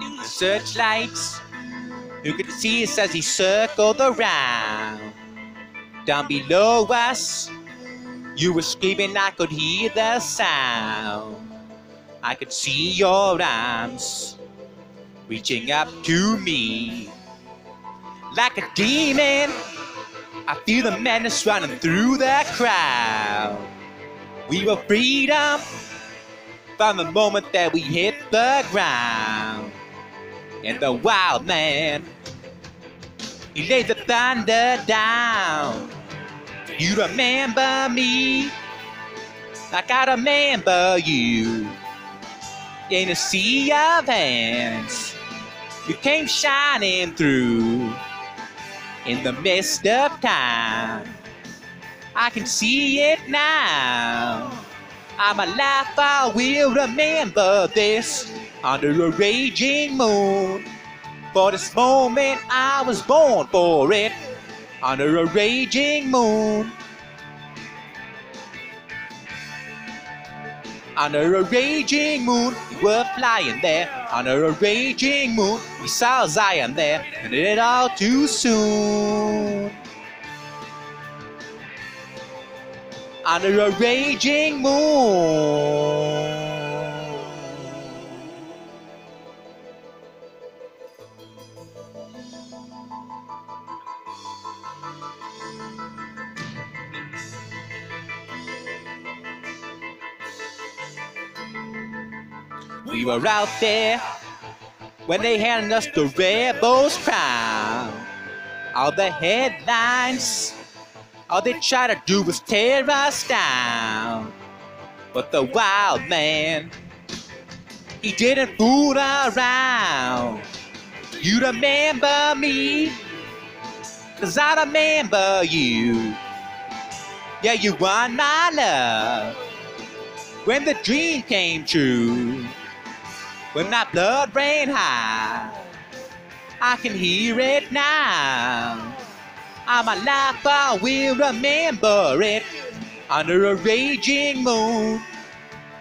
In the searchlights, who could see us as he circled around? Down below us, you were screaming, I could hear the sound. I could see your arms reaching up to me like a demon. I feel the madness running through the crowd. We were freedom from the moment that we hit the ground. And the wild man, he laid the thunder down. You remember me, like I remember you. In a sea of hands, you came shining through. In the mist of time, I can see it now. I'm alive, I will remember this under a raging moon. For this moment, I was born for it under a raging moon. Under a raging moon, we were flying there. Under a raging moon, we saw Zion there, and it all too soon. Under a raging moon. We were out there when they handed us the rebel's crown. All the headlines, all they try to do is tear us down. But the wild man, he didn't fool around. You remember me, cause I remember you. Yeah, you won my love when the dream came true. When my blood ran high, I can hear it now. I'm alive, I will remember it under a raging moon.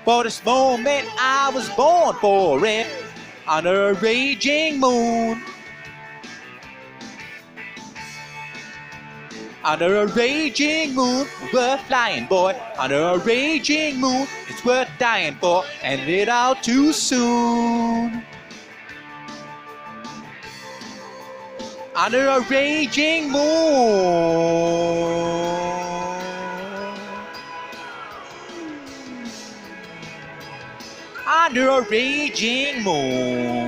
For this moment, I was born for it under a raging moon. Under a raging moon, we're flying, boy. Under a raging moon, it's worth dying for, and it all too soon. Under a raging moon. Under a raging moon.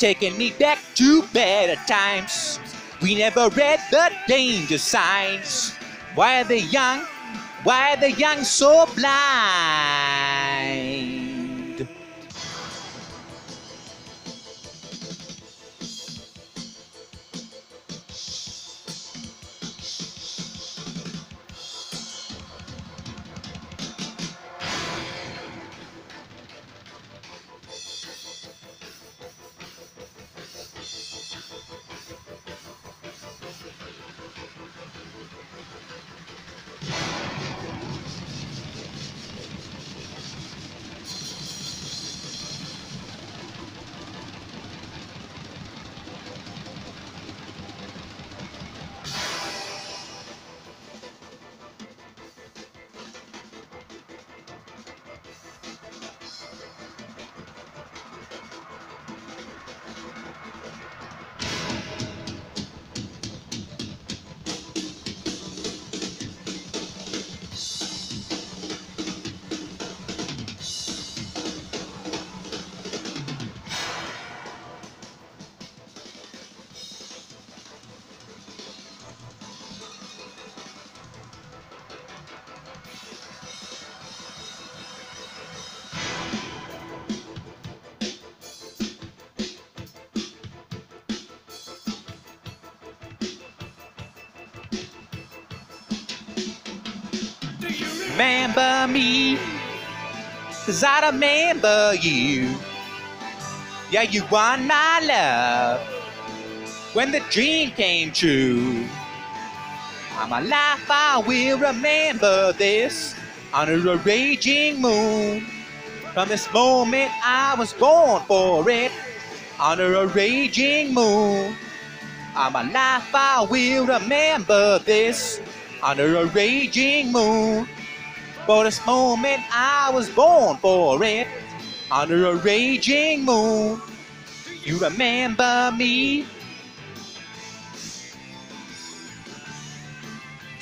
Taking me back to better times. We never read the danger signs. Why are the young, why are the young so blind? Remember me, cause I remember you. Yeah, you won my love when the dream came true. I'm alive, I will remember this under a raging moon. From this moment I was born for it under a raging moon. I'm alive, I will remember this under a raging moon. For this moment I was born for it under a raging moon. You remember me?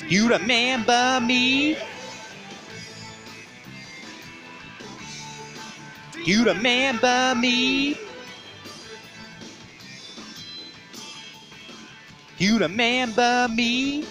You remember me? You remember me? You remember me?